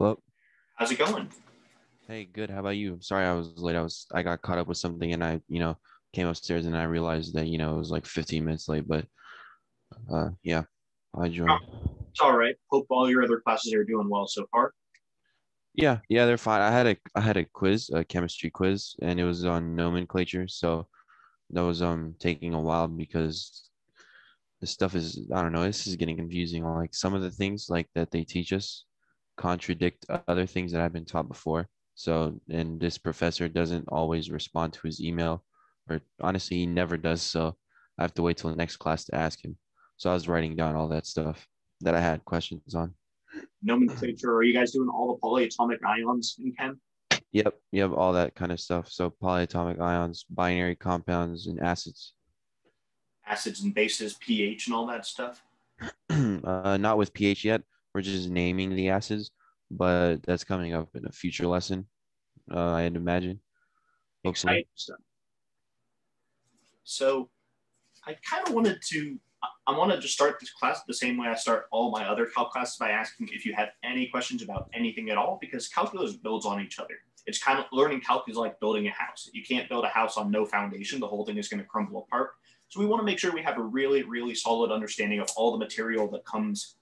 Hello. How's it going? Hey, good. How about you? Sorry, I was late. I was I got caught up with something and I, you know, came upstairs and I realized that, you know, it was like 15 minutes late, but uh yeah, I joined. It's all right. Hope all your other classes are doing well so far. Yeah, yeah, they're fine. I had a I had a quiz, a chemistry quiz, and it was on nomenclature, so that was um taking a while because this stuff is I don't know, this is getting confusing. Like some of the things like that they teach us contradict other things that I've been taught before. So, and this professor doesn't always respond to his email, or honestly, he never does. So, I have to wait till the next class to ask him. So, I was writing down all that stuff that I had questions on. Nomenclature. Are you guys doing all the polyatomic ions in chem? Yep, yep, all that kind of stuff. So, polyatomic ions, binary compounds, and acids. Acids and bases, pH, and all that stuff. uh, not with pH yet. We're just naming the acids, but that's coming up in a future lesson. Uh, I'd imagine. Hopefully. So, I kind of wanted to. I- wanted to start this class the same way I start all my other calc classes by asking if you have any questions about anything at all, because calculus builds on each other. It's kind of learning calc is like building a house. You can't build a house on no foundation; the whole thing is going to crumble apart. So we want to make sure we have a really, really solid understanding of all the material that comes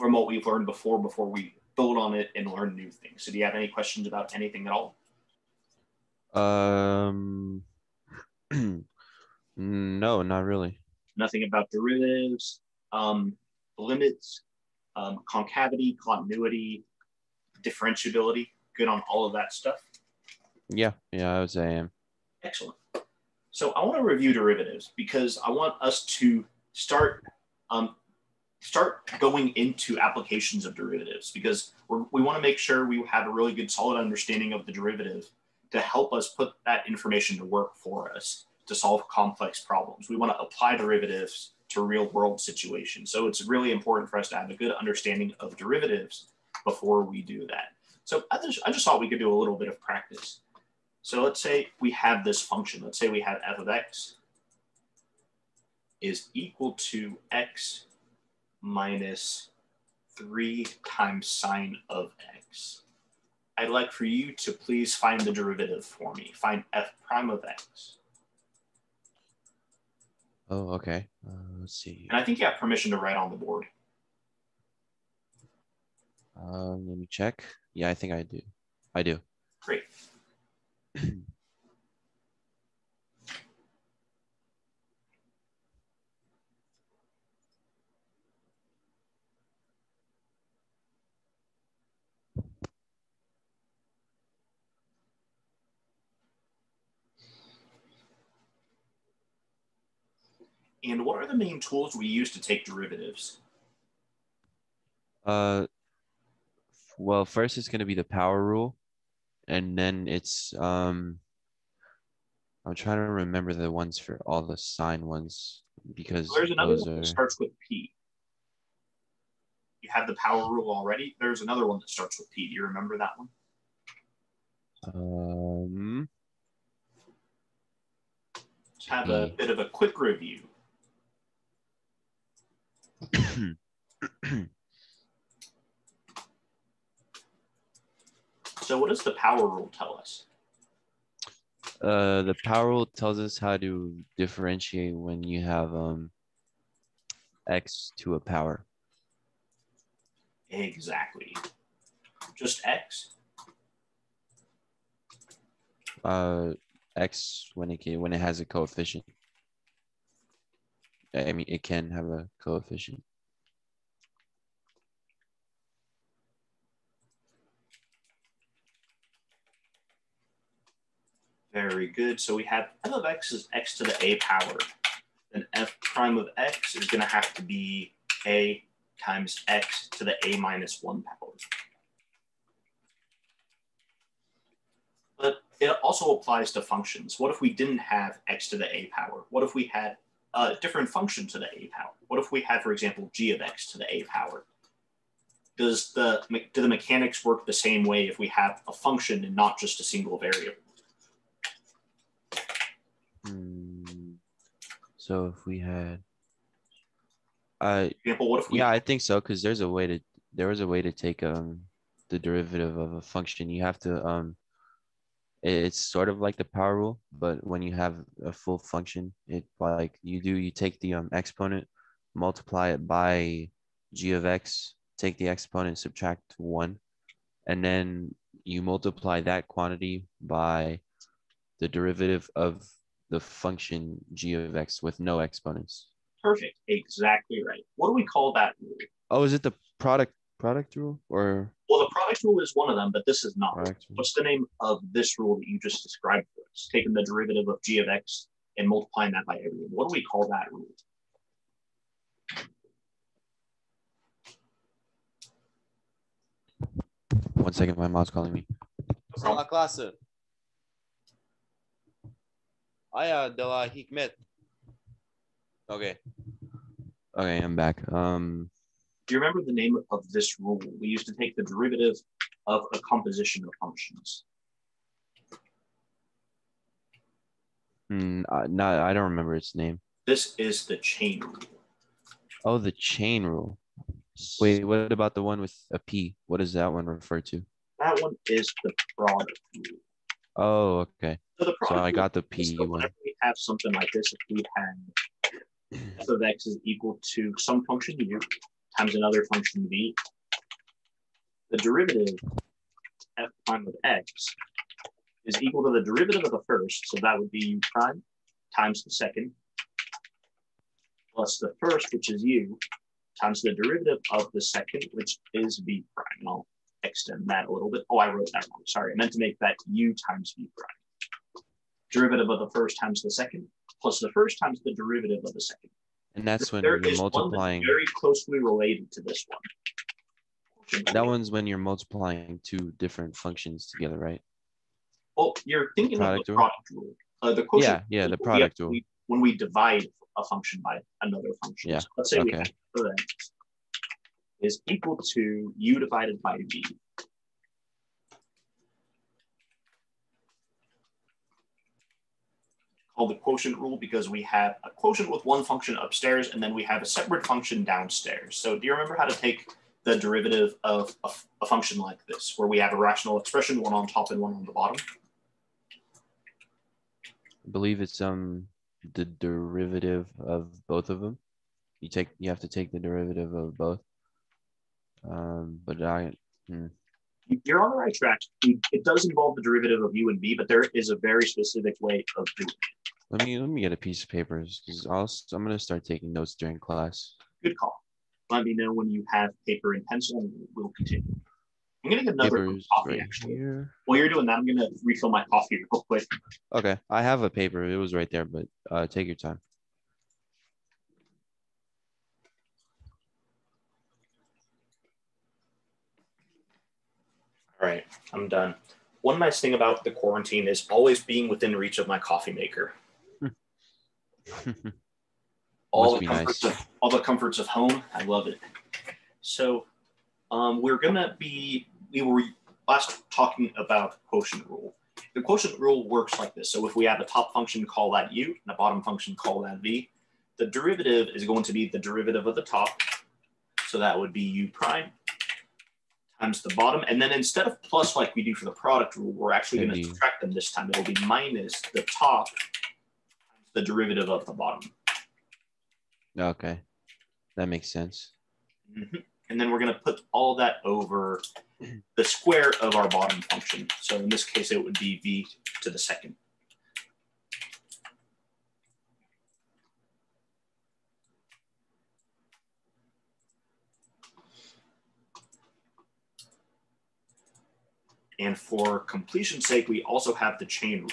from what we've learned before before we build on it and learn new things. So do you have any questions about anything at all? Um, no, not really. Nothing about derivatives, um, limits, um, concavity, continuity, differentiability. Good on all of that stuff. Yeah, yeah, I would say I am. Excellent. So I want to review derivatives because I want us to start um, start going into applications of derivatives because we want to make sure we have a really good solid understanding of the derivative to help us put that information to work for us to solve complex problems. We want to apply derivatives to real world situations. So it's really important for us to have a good understanding of derivatives before we do that. So I just, I just thought we could do a little bit of practice. So let's say we have this function. Let's say we have f of x is equal to x minus 3 times sine of x. I'd like for you to please find the derivative for me. Find f prime of x. Oh, okay. Uh, let's see. And I think you have permission to write on the board. Um, let me check. Yeah, I think I do. I do. Great. And what are the main tools we use to take derivatives? Uh, well, first it's going to be the power rule, and then it's um. I'm trying to remember the ones for all the sine ones because There's another those one that starts with P. You have the power rule already. There's another one that starts with P. Do you remember that one? um. Let's have a bit of a quick review. So, what does the power rule tell us? Uh, the power rule tells us how to differentiate when you have um x to a power. Exactly. Just X. Uh, x when it can when it has a coefficient. I mean, it can have a coefficient. Very good. So we have f of x is x to the a power. Then f prime of x is going to have to be a times x to the a minus 1 power. But it also applies to functions. What if we didn't have x to the a power? What if we had a different function to the a power? What if we had, for example, g of x to the a power? Does the, do the mechanics work the same way if we have a function and not just a single variable? Hmm. So if we had, uh, For example, what if we yeah, I think so because there's a way to there was a way to take um the derivative of a function, you have to um it's sort of like the power rule, but when you have a full function, it like you do you take the um exponent, multiply it by g of x, take the exponent, subtract one, and then you multiply that quantity by the derivative of the function g of x with no exponents. Perfect. Exactly right. What do we call that rule? Oh, is it the product product rule or Well, the product rule is one of them, but this is not. product? rule? What's the name of this rule that you just described for us? Taking the derivative of g of x and multiplying that by everything. What do we call that rule? One second, my mom's calling me. problem. classe. Aya de la Hikmet. Okay. Okay, I'm back. Um, Do you remember the name of this rule? We used to take the derivative of a composition of functions. mm, uh, no, I don't remember its name. This is the chain rule. Oh, the chain rule. Wait, what about the one with a P? What does that one refer to? That one is the product rule. Oh, okay. So the So I got the P that one. we have something like this, if we had f of x is equal to some function u times another function v, the derivative f prime of x is equal to the derivative of the first, so that would be u prime times the second, plus the first, which is u, times the derivative of the second, which is v prime. And I'll extend that a little bit. Oh, I wrote that wrong. Sorry, I meant to make that u times v prime. Derivative of the first times the second, plus the first times the derivative of the second. And that's when There you're is one that's multiplying. very closely related to this one. That one's when you're multiplying two different functions together, right? Well, you're thinking Product of the product rule. Uh, the quotient Yeah, yeah, the product rule. we- When we divide a function by another function. Yeah, So let's say we have f of x is equal to u divided by v. Called the quotient rule because we have a quotient with one function upstairs and then we have a separate function downstairs. So do you remember how to take the derivative of a function like this, where we have a rational expression, one on top and one on the bottom? I believe it's um the derivative of both of them. You take you have to take the derivative of both. Um, but I hmm, You're on the right track. It does involve the derivative of u and v, but there is a very specific way of doing it. let me let me get a piece of paper because I'm gonna start taking notes during class. Good call. Let me know when you have paper and pencil, and we'll continue. I'm gonna get another Papers coffee right actually. here. While you're doing that, I'm gonna refill my coffee real quick. Okay, I have a paper. It was right there, but uh, take your time. All right, I'm done. One nice thing about the quarantine is always being within reach of my coffee maker. all the comforts nice. of all the comforts of home. I love it. So um, we're gonna be we were last talking about quotient rule. The quotient rule works like this. So if we have a top function, call that u, and a bottom function, call that v. The derivative is going to be the derivative of the top. So that would be u prime times the bottom. And then instead of plus like we do for the product rule, we're actually going to subtract them this time. It'll be minus the top times the derivative of the bottom. Okay, that makes sense. Mhm. And then we're going to put all that over the square of our bottom function. So in this case, it would be v to the second. And for completion's sake, we also have the chain rule.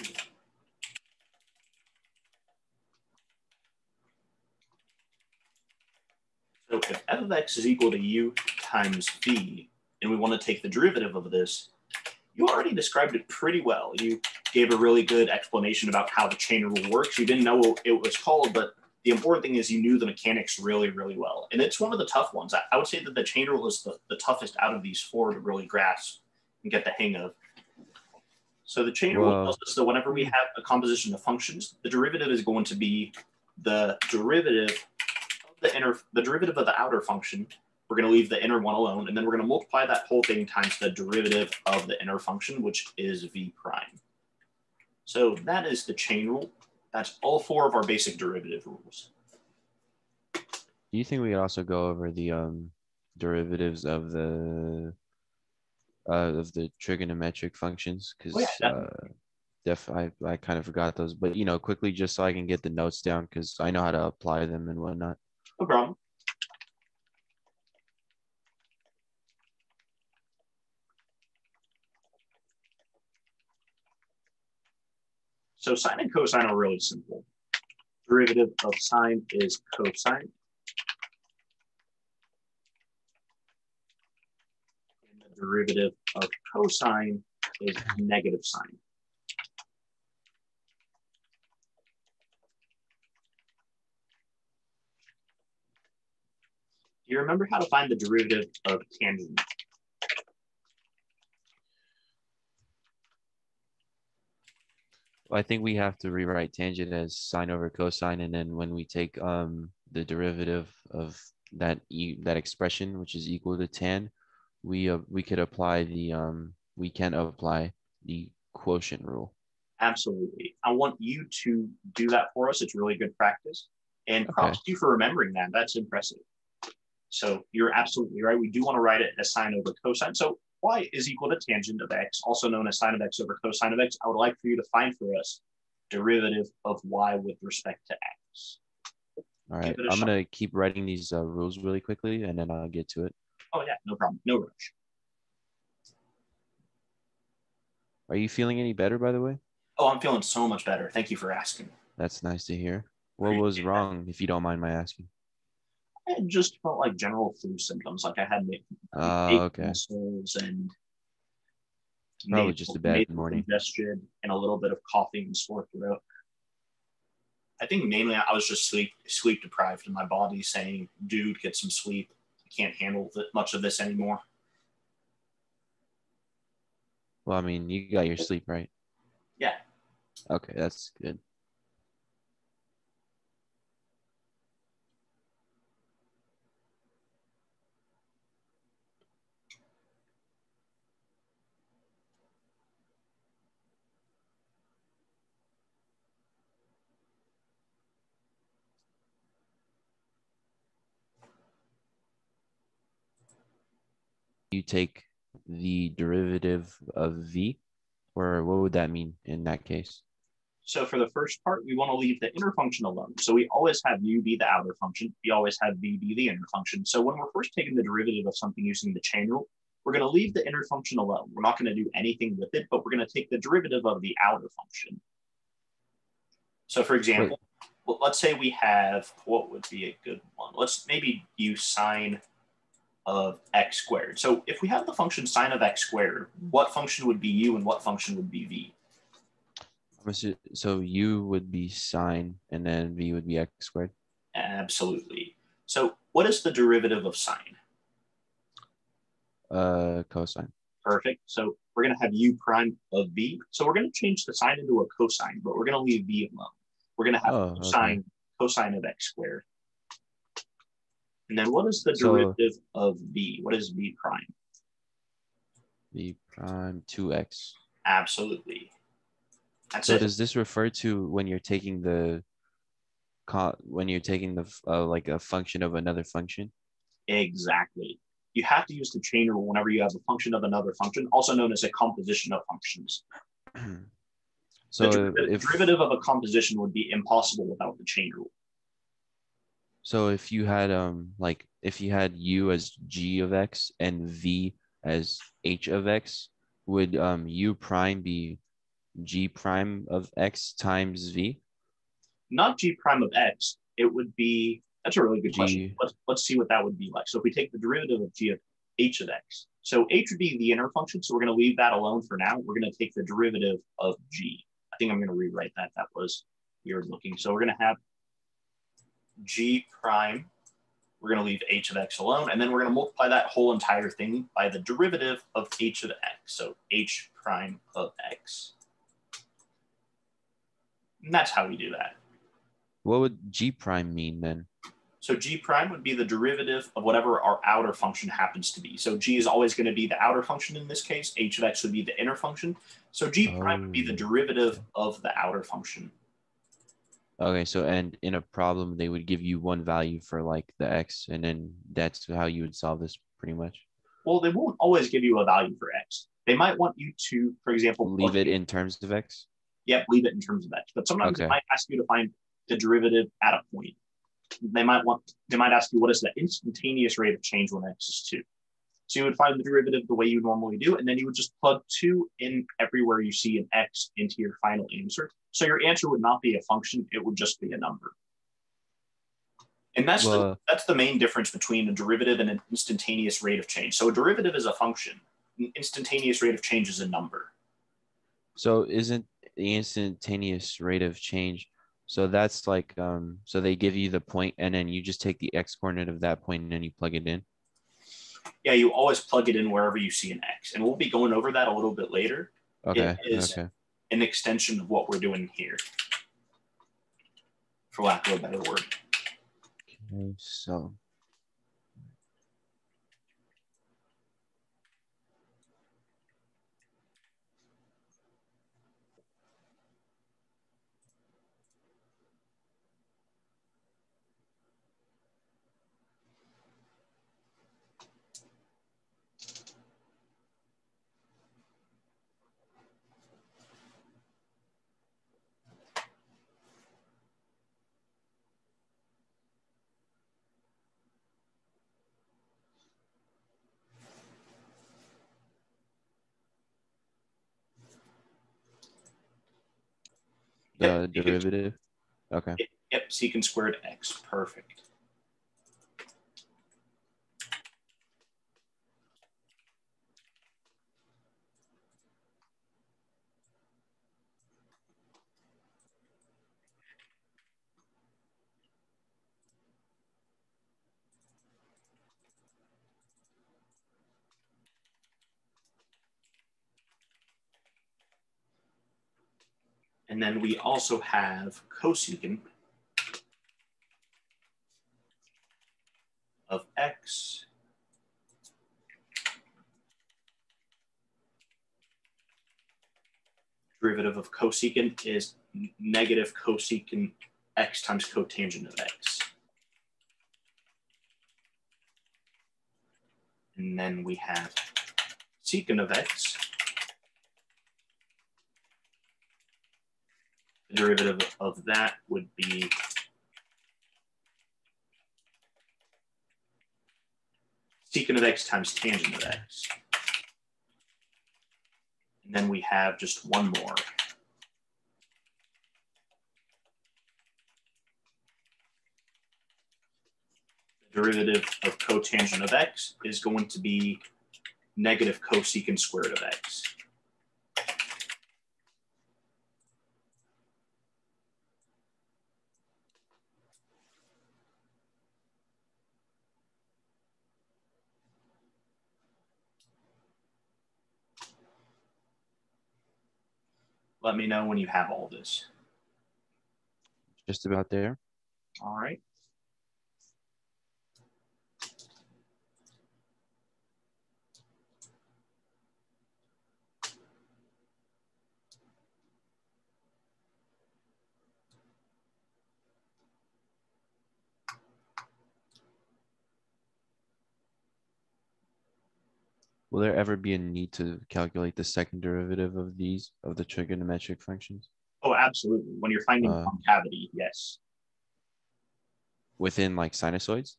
So if f of x is equal to u times v, and we want to take the derivative of this, you already described it pretty well. You gave a really good explanation about how the chain rule works. You didn't know what it was called, but the important thing is you knew the mechanics really, really well. And it's one of the tough ones. I, would say that the chain rule is the, the toughest out of these four to really grasp and get the hang of. So the chain rule tells us that whenever we have a composition of functions, the derivative is going to be the derivative of the inner, the derivative of the outer function We're going to leave the inner one alone, and then we're going to multiply that whole thing times the derivative of the inner function, which is v prime. So that is the chain rule. That's all four of our basic derivative rules. Do you think we could also go over the um, derivatives of the uh, of the trigonometric functions? Because Oh, yeah, uh, def I, I kind of forgot those, but you know, quickly just so I can get the notes down because I know how to apply them and whatnot. No problem. So sine and cosine are really simple. Derivative of sine is cosine. And the derivative of cosine is negative sine. Do you remember how to find the derivative of tangent? I think we have to rewrite tangent as sine over cosine, and then when we take um the derivative of that e that expression, which is equal to tan, we uh, we could apply the um we can apply the quotient rule. Absolutely. I want you to do that for us. It's really good practice. And props to you for remembering that. That's impressive. So you're absolutely right. We do want to write it as sine over cosine. So y is equal to tangent of x, also known as sine of x over cosine of x. I would like for you to find for us derivative of y with respect to x. All right, Give it a I'm gonna keep writing these uh, rules really quickly, and then I'll get to it. Oh yeah, no problem. No rush. Are you feeling any better, by the way? Oh, I'm feeling so much better. Thank you for asking. That's nice to hear. What was that. wrong, if you don't mind my asking? I just felt like general flu symptoms, like I had Oh, okay. muscles and Probably nasal- just a bad morning. congestion and a little bit of coughing and sore throat. I think mainly I was just sleep sleep deprived, and my body saying, "Dude, get some sleep. Can't handle th- much of this anymore." Well, I mean, you got your sleep right. Yeah. Okay, that's good. You take the derivative of v, or what would that mean in that case? So for the first part, we want to leave the inner function alone. So we always have u be the outer function. We always have v be the inner function. So when we're first taking the derivative of something using the chain rule, we're going to leave the inner function alone. We're not going to do anything with it, but we're going to take the derivative of the outer function. So for example, well, let's say we have, what would be a good one? Let's maybe use sine of x squared. So if we have the function sine of x squared, what function would be u and what function would be v? So u would be sine, and then v would be x squared. Absolutely. So what is the derivative of sine? Uh, cosine. Perfect. So we're going to have u prime of v. So we're going to change the sine into a cosine, but we're going to leave v alone. We're going to have Oh, okay. cosine, cosine of x squared. And then what is the So- derivative of v? What is v prime? v prime two x. Absolutely. That's So it. does this refer to when you're taking the when you're taking the uh, like a function of another function? Exactly. You have to use the chain rule whenever you have a function of another function, also known as a composition of functions. so the derivative, if derivative of a composition would be impossible without the chain rule. So if you had um like if you had u as g of x and v as h of x, would um u prime be g prime of x times v? Not g prime of x, it would be, that's a really good G. question. Let's, let's see what that would be like. So if we take the derivative of g of h of x, so h would be the inner function, so we're going to leave that alone for now. We're going to take the derivative of g. I think I'm going to rewrite that. That was weird looking. So we're going to have g prime. We're going to leave h of x alone, and then we're going to multiply that whole entire thing by the derivative of h of x. So h prime of x. And that's how we do that. What would g prime mean then? So g prime would be the derivative of whatever our outer function happens to be. So g is always going to be the outer function in this case. h of x would be the inner function. So g prime would be the Oh. derivative of the outer function. Okay, so and in a problem they would give you one value for like the x, and then that's how you would solve this pretty much. Well, they won't always give you a value for x. They might want you to, for example, Leave it in terms of x. Yep, leave it in terms of x. But sometimes Okay. they might ask you to find the derivative at a point. They might want they might ask you what is the instantaneous rate of change when x is two. So you would find the derivative the way you normally do, and then you would just plug two in everywhere you see an x into your final answer. So your answer would not be a function; it would just be a number. And that's the, that's the main difference between a derivative and an instantaneous rate of change. So a derivative is a function. An instantaneous rate of change is a number. so isn't the instantaneous rate of change? So that's like um. So they give you the point, and then you just take the x coordinate of that point, and then you plug it in. Yeah, you always plug it in wherever you see an X. And we'll be going over that a little bit later. Okay. is- Okay. An extension of what we're doing here, for lack of a better word. Okay. So. The Yep, can- derivative. Okay. Yep, secant squared X. Perfect. And then we also have cosecant of X derivative of cosecant is negative cosecant x times cotangent of x. And then we have secant of x. The derivative of that would be secant of x times tangent of x. And then we have just one more. The derivative of cotangent of x is going to be negative cosecant squared of x. Let me know when you have all this. Just about there. All right. Will there ever be a need to calculate the second derivative of these of the trigonometric functions Oh, absolutely. When you're finding Uh, concavity, yes. within like sinusoids?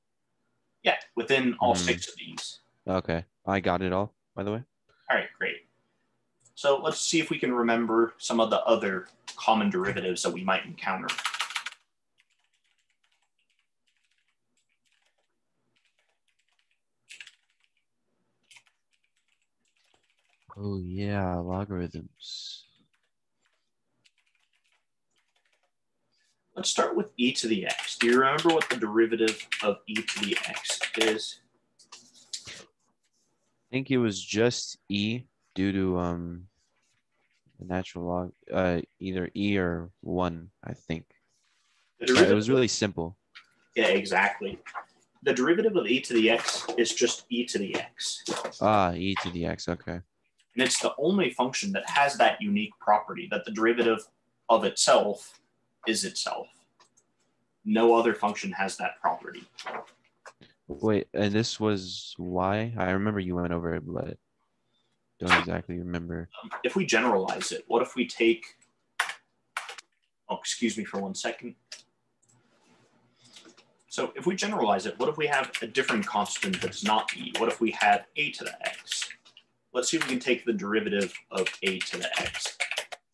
Yeah, within all Hmm. six of these. Okay, I got it all. By the way. All right, great. So let's see if we can remember some of the other common derivatives that we might encounter. Oh yeah, logarithms. Let's start with e to the x. Do you remember what the derivative of e to the x is? I think it was just e due to um the natural log, uh, either e or one. I think it was really simple. Yeah, exactly. The derivative of e to the x is just e to the x. Ah, e to the x. Okay. And it's the only function that has that unique property that the derivative of itself is itself. No other function has that property. Wait, and this was why? I remember you went over it, but don't exactly remember. If we generalize it, what if we take, oh, excuse me for one second. So if we generalize it, what if we have a different constant that's not e? What if we had a to the x? Let's see if we can take the derivative of a to the x.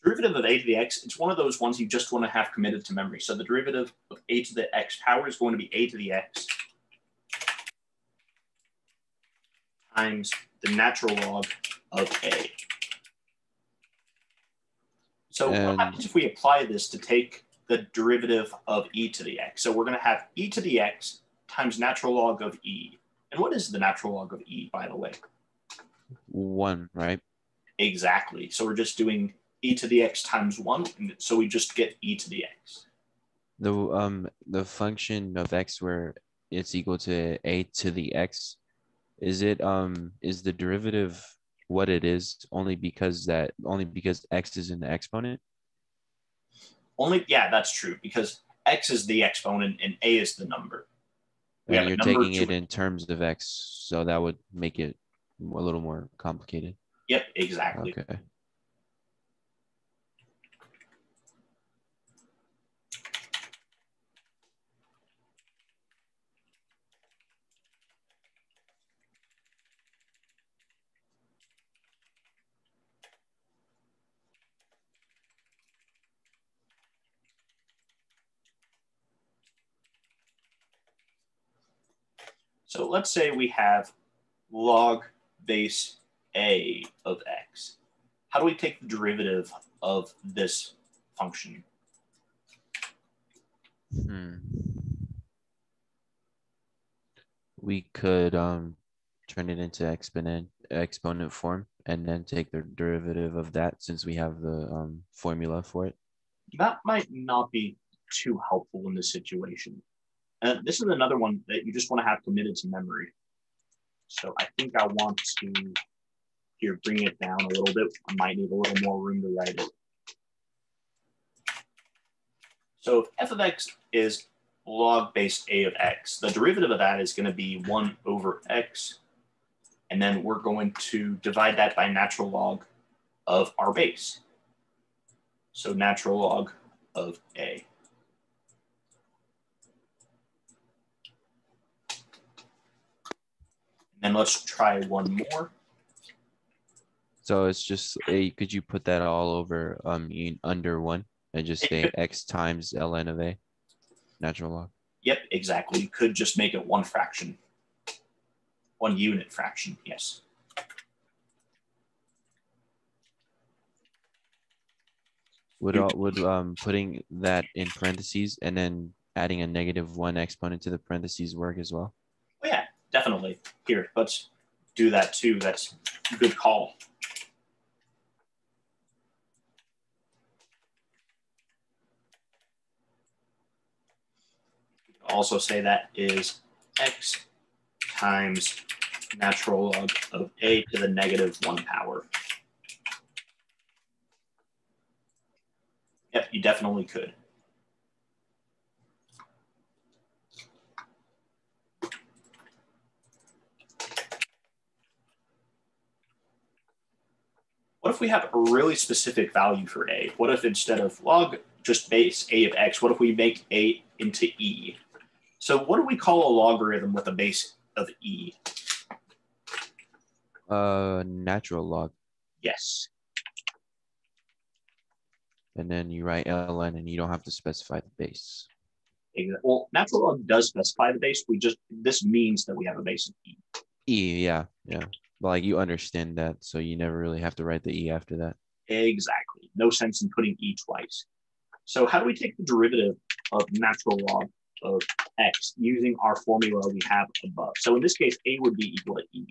Derivative of a to the x, it's one of those ones you just want to have committed to memory. So the derivative of a to the x power is going to be a to the x times the natural log of a. So And- what happens if we apply this to take the derivative of e to the x? So we're going to have e to the x times natural log of e. And what is the natural log of e, by the way? One, right? Exactly. So we're just doing e to the x times 1. And so we just get e to the x. The um the function of x where it's equal to a to the x, is it um is the derivative what it is only because that only because x is in the exponent? Only, yeah, that's true because x is the exponent and a is the number. We And you're taking it in terms of x, so that would make it a little more complicated. Yep, exactly. Okay. So let's say we have log base a of x. How do we take the derivative of this function? Hmm. We could um turn it into exponent exponent form and then take the derivative of that since we have the um formula for it. That might not be too helpful in this situation. Uh, this is another one that you just want to have committed to memory. So I think I want to here bring it down a little bit. I might need a little more room to write it. So if f of x is log base a of x, the derivative of that is going to be 1 over x. And then we're going to divide that by natural log of our base. So natural log of a. And let's try one more. So it's just a could you put that all over um under one and just say x times ln of a natural log? Yep, exactly. You could just make it one fraction, one unit fraction. Yes. Would all, would um putting that in parentheses and then adding a negative one exponent to the parentheses work as well? Oh, yeah, definitely. Here, let's do that too. That's a good call. Also say that is x times natural log of a to the negative one power. Yep, you definitely could. What if we have a really specific value for a? What if instead of log just base a of x, what if we make a into e? So what do we call a logarithm with a base of e? Uh natural log. Yes. And then you write ln and you don't have to specify the base. Well, natural log does specify the base. We just this means that we have a base of e. E, yeah, yeah. Like you understand that, so you never really have to write the E after that. Exactly. No sense in putting e twice. So how do we take the derivative of natural log of x using our formula we have above? So in this case, a would be equal to e.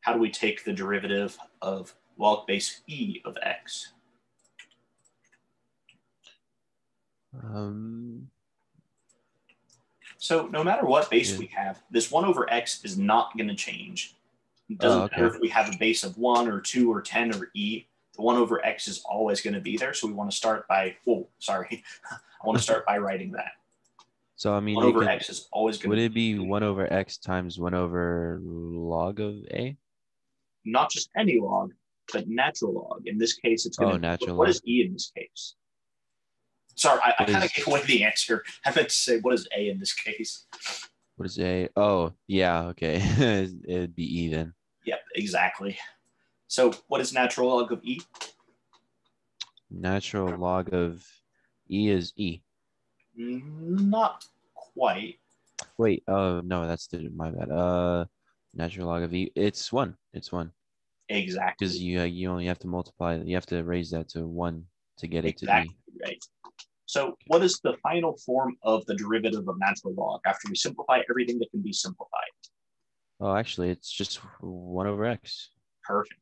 How do we take the derivative of log base e of x? Um, So no matter what base Yeah. we have, this one over x is not going to change. It Oh, doesn't okay. matter if we have a base of one or two or ten or e. The one over x is always going to be there. So we want to start by. Oh, sorry. I want to start by writing that. so I mean, One over could- x is always going to be would it be one over x times one over log of a? not just any log, but natural log. In this case, it's going Oh, to. natural What log. is e in this case? Sorry, I, I kind of gave away the answer. I meant to say what is a in this case. What is a? Oh, yeah, okay. It'd be e then. Yep, exactly. So what is natural log of e? Natural log of e is e. Not quite. Wait, oh no, that's the my bad. Uh, natural log of e, it's one. It's one Exactly. because you uh, you only have to multiply. You have to raise that to one to get it to e. right. So what is the final form of the derivative of natural log after we simplify everything that can be simplified? Oh, actually, it's just one over x. Perfect.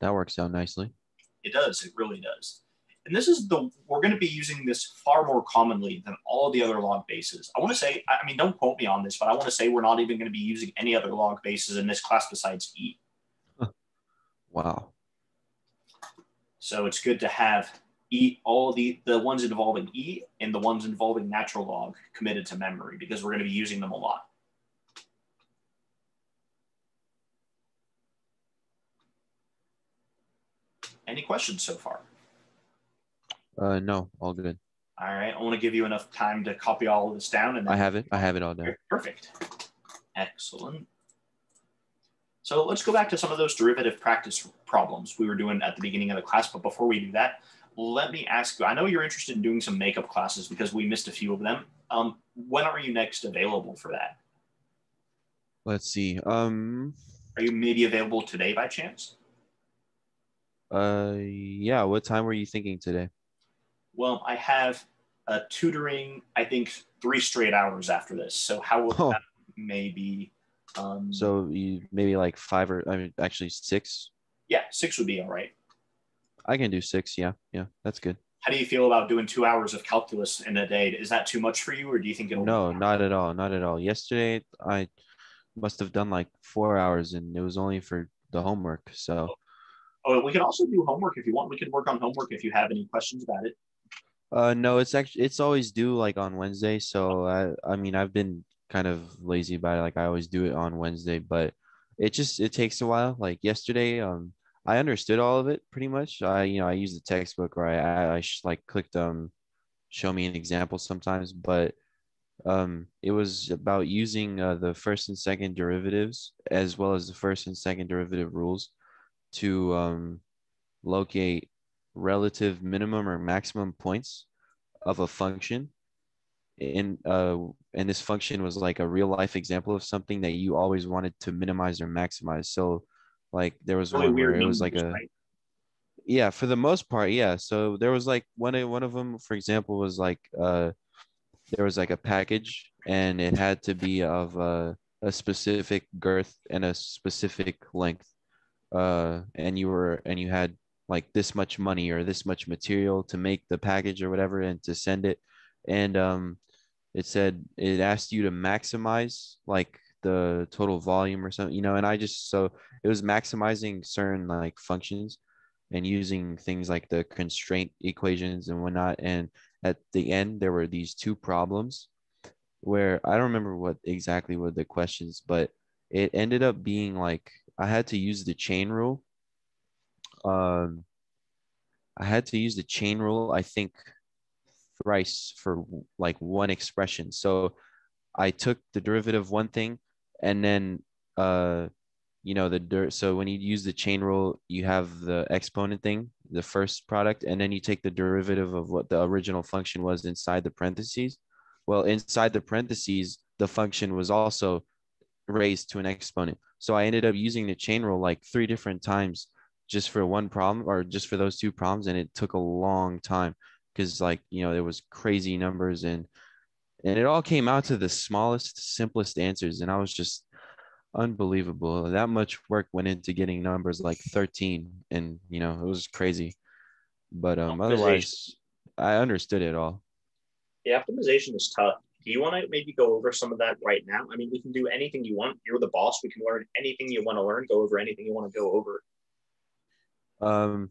That works out nicely. It does. It really does. And this is the we're going to be using this far more commonly than all the other log bases. I want to say, I I mean, don't quote me on this, but I want to say we're not even going to be using any other log bases in this class besides E. Wow. So it's good to have E all the the ones involving E and the ones involving natural log committed to memory because we're going to be using them a lot. Any questions so far? Uh, no, all good. All right, I want to give you enough time to copy all of this down and then I have it. I have it all down. Perfect. Excellent. So let's go back to some of those derivative practice problems we were doing at the beginning of the class. But before we do that, let me ask you I know you're interested in doing some makeup classes because we missed a few of them. Um, when are you next available for that? Let's see. Um. Are you maybe available today by chance? Uh. Yeah. What time were you thinking today? Well, I have a tutoring, I think, three straight hours after this. So how will Oh. that maybe? Um, So you maybe like five or I mean actually six. yeah, six would be all right. I can do six. Yeah. Yeah. That's good. How do you feel about doing two hours of calculus in a day? Is that too much for you, or do you think it'll? No, not at all. Not at all. Yesterday I must have done like four hours and it was only for the homework. So Oh, we can also do homework if you want. We can work on homework if you have any questions about it. uh no, it's actually it's always due like on Wednesday. So I I mean I've been kind of lazy about it. Like I always do it on Wednesday, but it just it takes a while. Like yesterday, um I understood all of it pretty much. I you know I used the textbook or I I, I like clicked um show me an example sometimes, but um it was about using uh, the first and second derivatives as well as the first and second derivative rules to um locate relative minimum or maximum points of a function in uh and this function was like a real life example of something that you always wanted to minimize or maximize so like there was Really one where it was like a right? yeah for the most part yeah so there was like one of one of them for example was like uh there was like a package and it had to be of uh, a specific girth and a specific length uh and you were and you had like this much money or this much material to make the package or whatever and to send it and um it said it asked you to maximize like the total volume or something you know and i just so it was maximizing certain like functions and using things like the constraint equations and whatnot. And at the end there were these two problems where i don't remember what exactly were the questions but it ended up being like i had to use the chain rule. Um i had to use the chain rule i think thrice for like one expression. So i took the derivative of one thing and then uh you know the dirt so when you use the chain rule you have the exponent thing the first product and then you take the derivative of what the original function was inside the parentheses. Well inside the parentheses the function was also raised to an exponent. So i ended up using the chain rule like three different times just for one problem or just for those two problems and it took a long time because like you know there was crazy numbers and and it all came out to the smallest simplest answers and i was just unbelievable that much work went into getting numbers like 13 and you know it was crazy but um otherwise i understood it all Yeah, optimization is tough. Do you want to maybe go over some of that right now? I mean, we can do anything you want. You're the boss. We can learn anything you want to learn. Go over anything you want to go over. Um,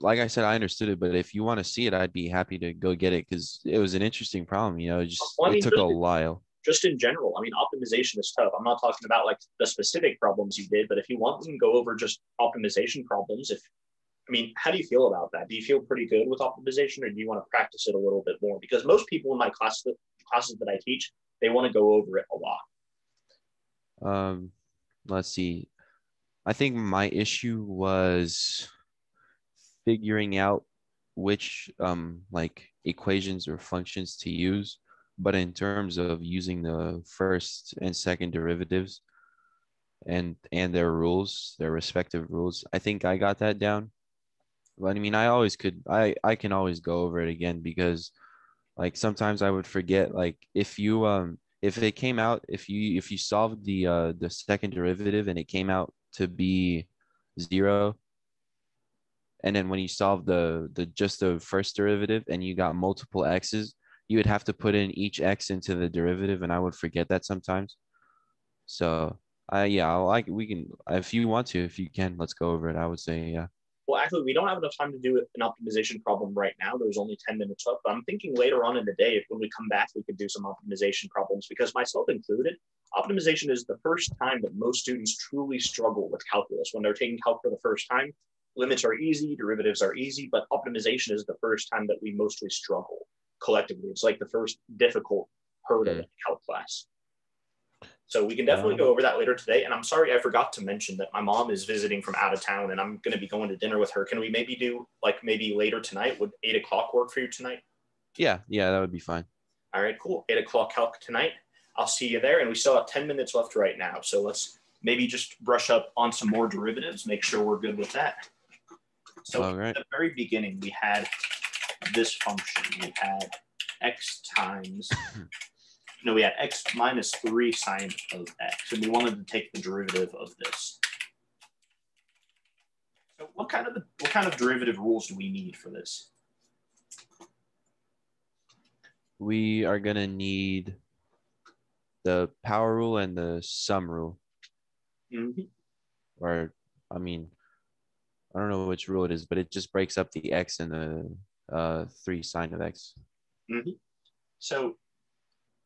like I said, I understood it, but if you want to see it, I'd be happy to go get it because it was an interesting problem. You know, it just well, I mean, it took a while. Just in general, I mean, optimization is tough. I'm not talking about like the specific problems you did, but if you want, we can go over just optimization problems. If I mean, how do you feel about that? Do you feel pretty good with optimization, or do you want to practice it a little bit more? Because most people in my class, classes that I teach, they want to go over it a lot. Um, let's see. I think my issue was figuring out which um like equations or functions to use but in terms of using the first and second derivatives and and their rules their respective rules i think i got that down. But i mean i always could i i can always go over it again because like sometimes i would forget like if you um if it came out if you if you solved the uh the second derivative and it came out to be zero and then when you solve the the just the first derivative and you got multiple x's you would have to put in each x into the derivative and i would forget that sometimes. So i yeah i like we can if you want to if you can let's go over it. I would say yeah. Well actually we don't have enough time to do an optimization problem right now. There's only 10 minutes left but i'm thinking later on in the day if when we come back we could do some optimization problems because myself included optimization is the first time that most students truly struggle with calculus. When they're taking calc for the first time limits are easy, derivatives are easy, but optimization is the first time that we mostly struggle collectively. It's like the first difficult hurdle mm. in calc class. So we can definitely go over that later today. And I'm sorry I forgot to mention that my mom is visiting from out of town and I'm going to be going to dinner with her. Can we maybe do like maybe later tonight? Would eight o'clock work for you tonight? Yeah, yeah, that would be fine. All right, cool. Eight o'clock calc tonight. I'll see you there. And we still have 10 minutes left right now. So let's maybe just brush up on some more derivatives, make sure we're good with that. So All right. at the very beginning, we had this function. We had x times, no, we had x minus 3 sine of x, and we wanted to take the derivative of this. So what kind of the, what kind of derivative rules do we need for this? We are going to need the power rule and the sum rule. Mm -hmm. Or, I mean, I don't know which rule it is, but it just breaks up the x and the uh, three sine of x. Mm-hmm. So,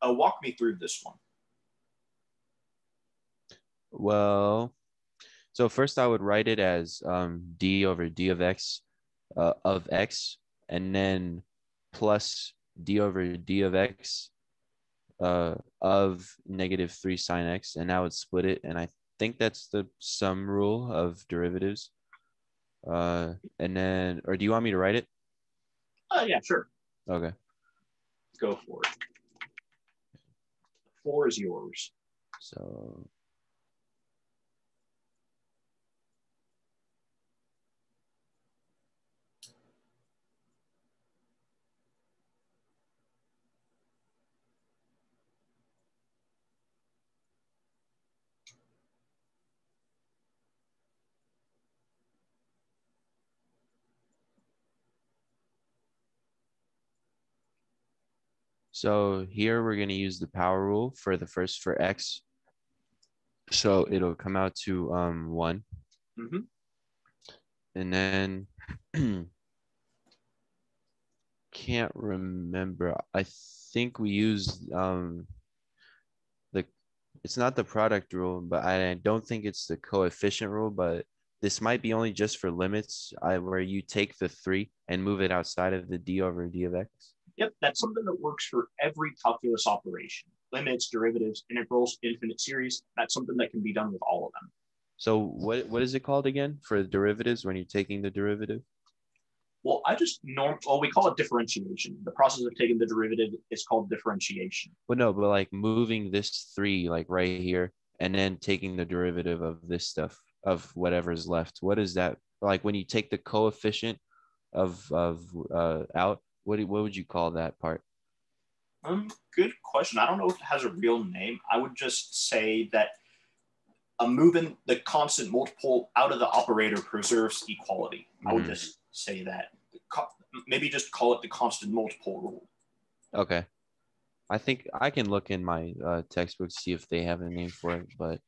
uh, walk me through this one. Well, so first I would write it as um, d over d of x uh, of x, and then plus d over d of x uh, of negative three sine x, and I would split it, and I think that's the sum rule of derivatives. Uh, and then, or do you want me to write it? Uh, yeah, sure. Okay. Go for it. The floor is yours. So So here we're going to use the power rule for the first for x. So it'll come out to um, one. Mm-hmm. And then can't remember. I think we used um, the it's not the product rule, but I don't think it's the coefficient rule, but this might be only just for limits I, where you take the three and move it outside of the d over d of x. Yep, that's something that works for every calculus operation. Limits, derivatives, integrals, infinite series. That's something that can be done with all of them. So what what is it called again for derivatives when you're taking the derivative? Well, I just norm well, we call it differentiation. The process of taking the derivative is called differentiation. But no, but like moving this three like right here and then taking the derivative of this stuff of whatever's left. What is that like when you take the coefficient of of uh out what do, what would you call that part? Um, good question. I don't know if it has a real name. I would just say that a moving the constant multiple out of the operator preserves equality. Mm. I would mm-hmm. just say that. Maybe just call it the constant multiple rule. Okay. I think I can look in my uh, textbook to see if they have a name for it, but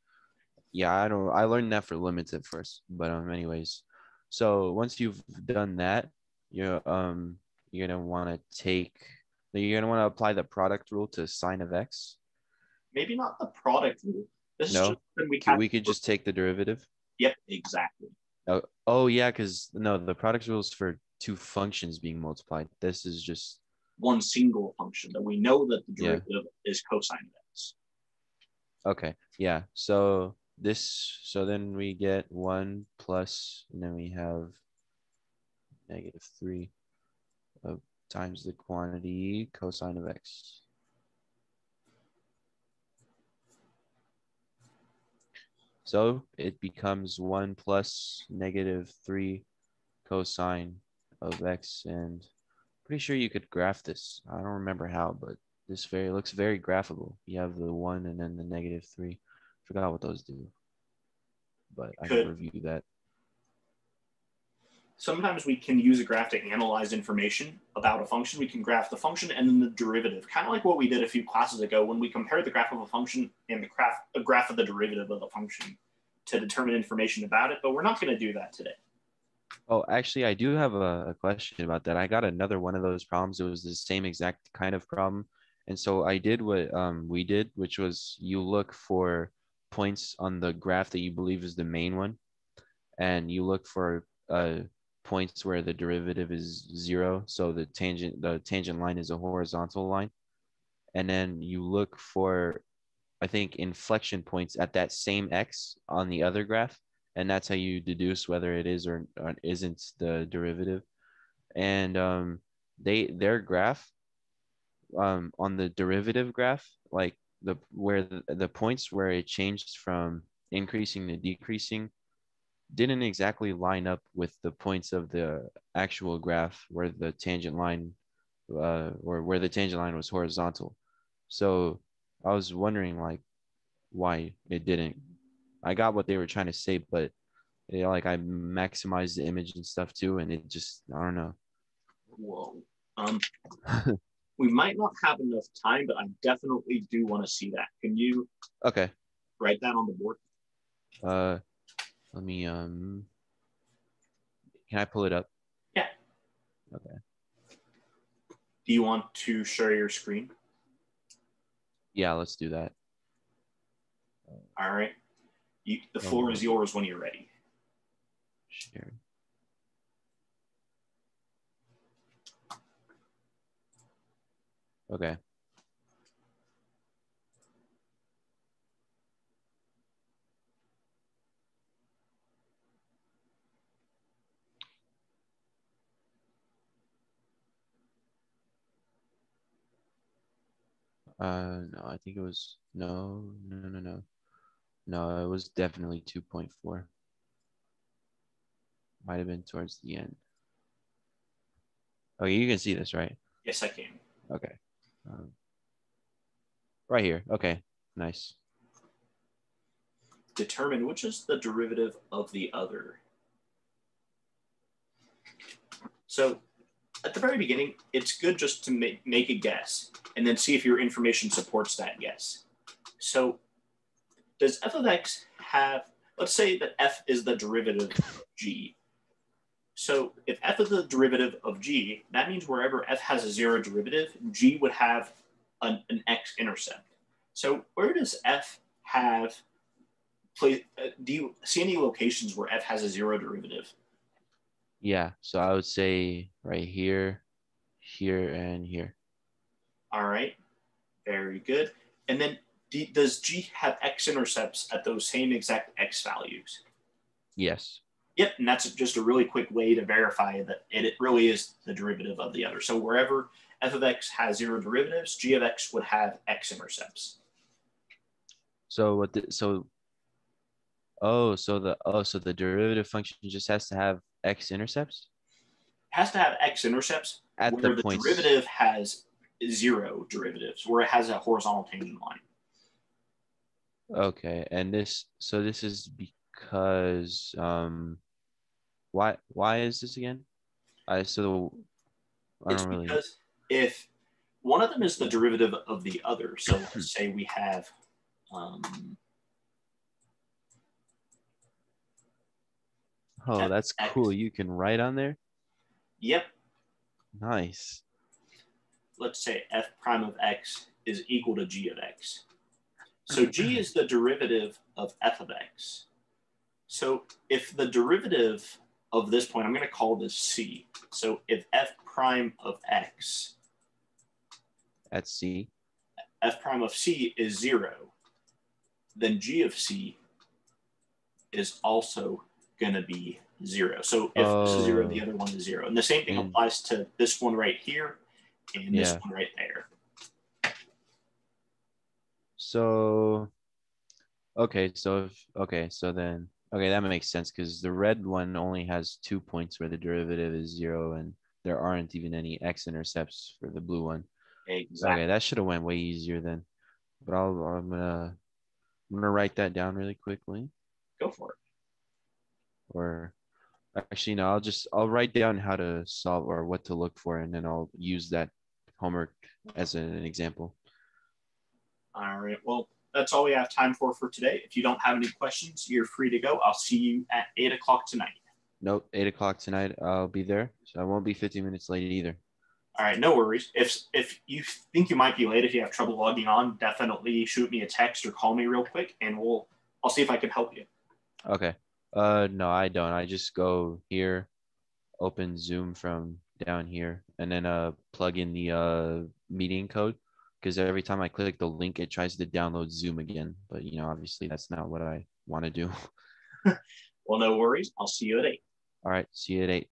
yeah, I don't. I learned that for limits at first, but um, anyways. So once you've done that, you're um you're gonna want to take. You're gonna want to apply the product rule to sine of x. Maybe not the product rule. This No. is just when we, We could just take the derivative. Yep, exactly. Oh, oh yeah, because no, the product rule is for two functions being multiplied. This is just One single function that we know that the Yeah. derivative is cosine of x. okay. Yeah. So this. So then we get one plus, and then we have negative three of times the quantity cosine of x. So it becomes one plus negative three cosine of x, and pretty sure you could graph this. I don't remember how, but this very looks very graphable. You have the one and then the negative three. Forgot what those do, but I Could. can review that. Sometimes we can use a graph to analyze information about a function. We can graph the function and then the derivative, kind of like what we did a few classes ago when we compared the graph of a function and the graph, a graph of the derivative of the function to determine information about it. But we're not going to do that today. Oh, actually, I do have a, a question about that. I got another one of those problems. It was the same exact kind of problem. And so I did what um, we did, which was you look for points on the graph that you believe is the main one. And you look for uh, points where the derivative is zero. So the tangent, the tangent line is a horizontal line. And then you look for, I think, inflection points at that same X on the other graph and that's how you deduce whether it is or, or isn't the derivative. And um, they their graph um, on the derivative graph, like the where the, the points where it changed from increasing to decreasing, didn't exactly line up with the points of the actual graph where the tangent line, uh, or where the tangent line was horizontal. So I was wondering like why it didn't I got what they were trying to say, but you know, like I maximized the image and stuff too, and it just I don't know. Whoa. Um, we might not have enough time, but I definitely do want to see that. Can you Okay. write that on the board? Uh, let me um. Can I pull it up? Yeah. Okay. Do you want to share your screen? Yeah, let's do that. All right. You, the floor is yours when you're ready. Share. Okay. Uh, no, I think it was no, no, no, no, no. It was definitely two point four. Might have been towards the end. Okay, you can see this, right? Yes, I can. Okay. Um, right here. Okay, nice. Determine which is the derivative of the other. So at the very beginning, it's good just to make, make a guess and then see if your information supports that guess. So does f of x have, let's say that f is the derivative of g. So if f is the derivative of g, that means wherever f has a zero derivative, g would have an, an x-intercept. So where does f have, play, uh, do you see any locations where f has a zero derivative? Yeah, so I would say right here, here, and here. All right, very good. And then D, does G have x intercepts at those same exact x values? Yes. Yep, and that's just a really quick way to verify that it, it really is the derivative of the other. So wherever f of x has zero derivatives, g of x would have x intercepts. So what? The, so. Oh, so the oh, so the derivative function just has to have x intercepts has to have x intercepts at where the the derivative has zero derivatives, where it has a horizontal tangent line. Okay, and this so this is because um, why why is this again? I so I It's don't really. because if one of them is the derivative of the other. So let's say we have um, Oh, that's cool. You can write on there. yep, Nice. let's say f prime of x is equal to g of x. So g is the derivative of f of x. So if the derivative of this point, I'm going to call this c. So if f prime of x, At C. f prime of c is zero, then g of c is also going to be zero. So if this is zero, the Oh. other one is zero. And the same thing And- applies to this one right here and this Yeah. one right there. So, okay, so if okay, so then okay, that makes sense because the red one only has two points where the derivative is zero, and there aren't even any x-intercepts for the blue one. Exactly. Okay, that should have went way easier then. But I'll I'm gonna I'm gonna write that down really quickly. Go for it. Or actually no, I'll just I'll write down how to solve or what to look for, and then I'll use that homework as an example. All right. Well, that's all we have time for for today. If you don't have any questions, you're free to go. I'll see you at eight o'clock tonight. Nope, eight o'clock tonight. I'll be there, so I won't be 15 minutes late either. All right, no worries. If if you think you might be late, if you have trouble logging on, definitely shoot me a text or call me real quick, and we'll I'll see if I can help you. Okay. Uh, no, I don't. I just go here, open Zoom from down here, and then uh plug in the uh meeting code. Because every time I click the link, it tries to download Zoom again. But you know, obviously, that's not what I want to do. Well, no worries. I'll see you at eight. All right. See you at eight.